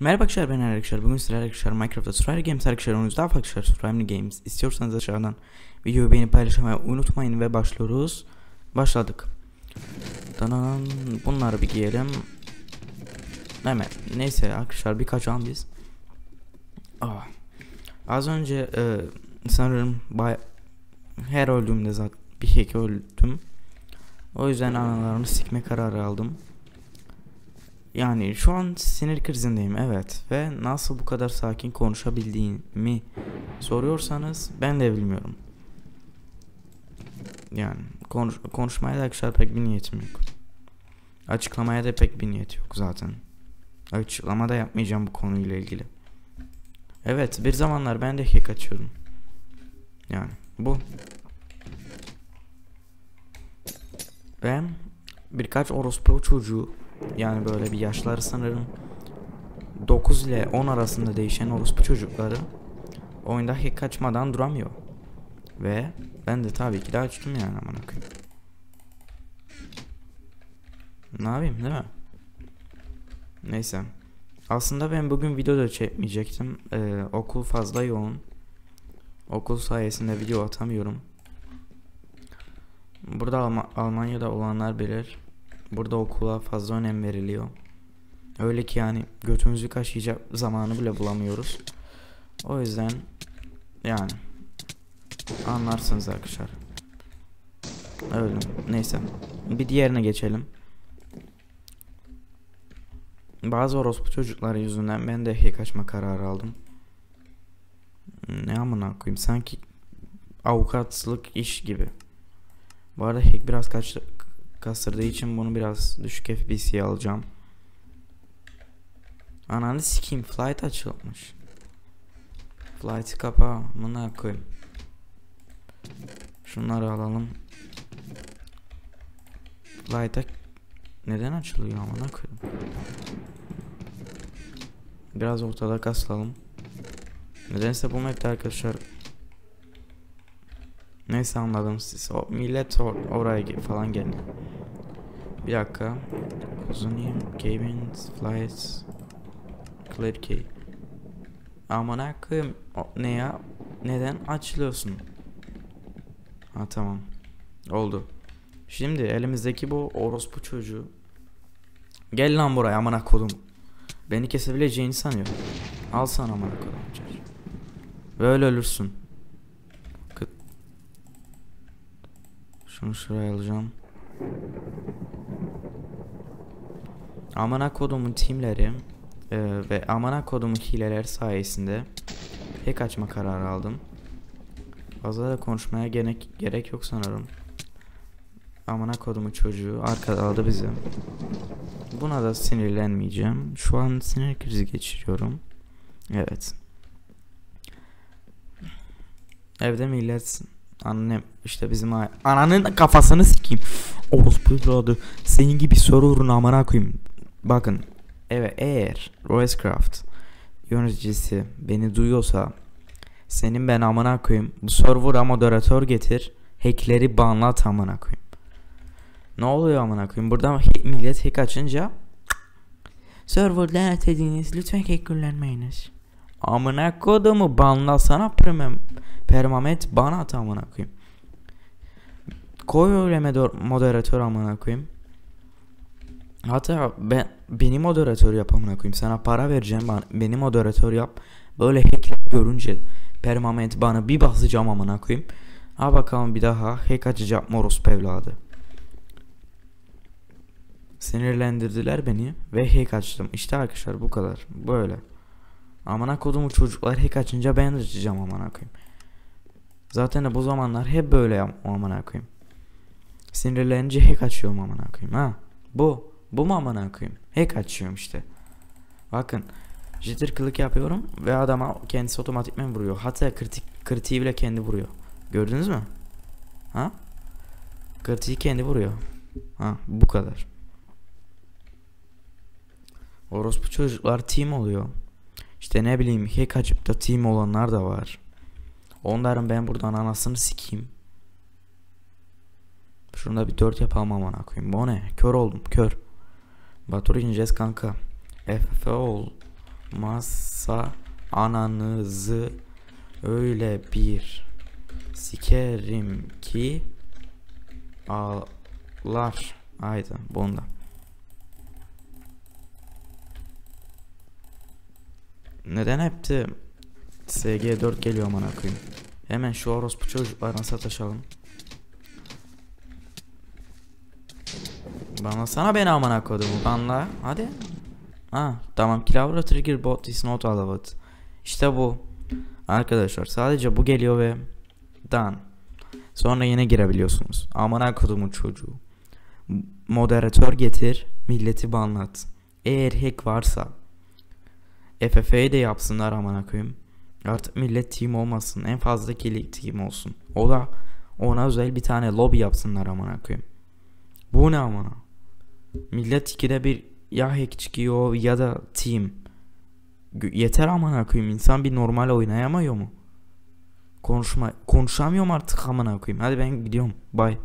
Merhaba arkadaşlar ben arkadaşlar bugün sizlerle arkadaşlar Minecraft'ta Survival Games arkadaşlar oyunuz daha farklı arkadaşlar. Survival Games. İstiyorsanız aşağıdan videoyu beğenip paylaşmayı unutmayın ve başlıyoruz. Başladık. Danan bunları bir giyelim. Hemen neyse arkadaşlar birkaç an biz. Ah. Az önce e, sanırım bay her öldüğümde zaten bir hack öldüm. O yüzden analarını sikme kararı aldım yani şu an sinir krizindeyim evet ve nasıl bu kadar sakin konuşabildiğimi soruyorsanız ben de bilmiyorum. Yani konuş konuşmaya da arkadaşlar pek bir niyetim yok. Açıklamaya da pek bir niyet yok zaten. Açıklama da yapmayacağım bu konuyla ilgili. Evet bir zamanlar ben de hack açıyordum. Yani bu. Ben birkaç orospu çocuğu yani böyle bir yaşları sanırım 9 ile 10 arasında değişen orospu çocukları oyunda hack kaçmadan duramıyor. Ve ben de tabii ki de açtım yani aman koyayım. Ne yapayım değil mi? Neyse. Aslında ben bugün video da çekmeyecektim. Ee, okul fazla yoğun. Okul sayesinde video atamıyorum. Burada Alm Almanya'da olanlar bilir. Burada okula fazla önem veriliyor. Öyle ki yani götümüzü kaşıyacak zamanı bile bulamıyoruz. O yüzden yani anlarsınız arkadaşlar. Öyle. Neyse. Bir diğerine geçelim. Bazı orospu çocukları yüzünden ben de hack açma kararı aldım. Ne amına koyayım sanki avukatlık iş gibi. Bu arada hack biraz kaçtı, kastırdığı için bunu biraz düşük FPS'ye alacağım. Ananı sikeyim flight açılmış. Flight'ı kapa amına koyayım. Şunları alalım. Flight'a neden açılıyor amına koyayım. Biraz ortada kaslalım. Nedense bu map'te arkadaşlar Neyse anladım siz. O millet or oraya falan gelin. Bir dakika. Kuzunim, Cabins, Flights, Clear Key. Aman akım. Ne ya? Neden açılıyorsun? Ha tamam. Oldu. Şimdi elimizdeki bu orospu çocuğu. Gel lan buraya amına kodum. Beni kesebileceğini sanıyor. Al sana amına kodum. Böyle ölürsün. Şunu şuraya alacağım. Amana kodumun timleri e, ve amana kodumun hileler sayesinde hack açma kararı aldım. Fazla da konuşmaya gerek, gerek yok sanırım. Amana kodumun çocuğu arkada aldı bizi. Buna da sinirlenmeyeceğim. Şu an sinir krizi geçiriyorum. Evet. Evde millet Annem işte bizim ananın kafasını sikeyim. Orospu evladı. Senin gibi sorurun amına koyayım. Bakın. Evet eğer Roycraft yöneticisi beni duyuyorsa senin ben amına koyayım. Bu server'a moderatör getir. Hackleri banlat amına koyayım. Ne oluyor amına koyayım? Burada millet hack açınca server lanet ediniz. Lütfen hack kullanmayınız. Amına kodumu banlasana premium permamet bana at amına koyayım. Koy öyle moderatör amına koyayım. Hatta ben beni moderatör yap amına koyayım. Sana para vereceğim bana, beni moderatör yap. Böyle hack görünce permanent bana bir basacağım amına koyayım. Ha bakalım bir daha hack açacak moros evladı. Sinirlendirdiler beni ve hack açtım. İşte arkadaşlar bu kadar. Böyle. Amına kodumu çocuklar hack açınca ben açacağım amına koyayım. Zaten de bu zamanlar hep böyle amına koyayım. Sinirlenince hack açıyorum amına koyayım ha. Bu. Bu mu amına koyayım? Hack açıyorum işte. Bakın. Jitter kılık yapıyorum ve adama kendisi otomatikmen vuruyor. Hatta kritik kritiği bile kendi vuruyor. Gördünüz mü? Ha? Kritiği kendi vuruyor. Ha bu kadar. Orospu çocuklar team oluyor. İşte ne bileyim hack açıp da team olanlar da var. Onların ben buradan anasını sikeyim. Şunda bir dört yapalım amına koyayım. Bu ne? Kör oldum kör. Batur ineceğiz kanka. FF ol. masa ananızı öyle bir sikerim ki ağlar. Haydi bunda. Neden hep de SG4 geliyor amına koyayım. Hemen şu orospu çocuklarına sataşalım. Bana sana beni amına koydum banla. Hadi. Ha tamam Clover Trigger bot is not allowed. İşte bu. Arkadaşlar sadece bu geliyor ve done. Sonra yine girebiliyorsunuz. Amına kodumun çocuğu. Moderatör getir, milleti banlat. Eğer hack varsa FF'yi de yapsınlar amına koyayım. Artık millet team olmasın. En fazla kill team olsun. O da ona özel bir tane lobby yapsınlar amına koyayım. Bu ne amına? Millet ikide bir ya hack çıkıyor ya da team. Yeter amına koyayım. İnsan bir normal oynayamıyor mu? Konuşma konuşamıyorum artık amına koyayım. Hadi ben gidiyorum. Bye.